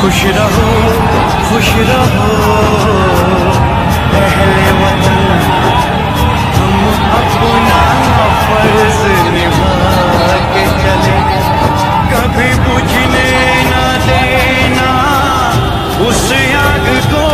खुश रहो खुश रहो। पहले वतन हम अपना फ़र्ज़ निभा के चले। कभी बुझने ना देना, उस आग को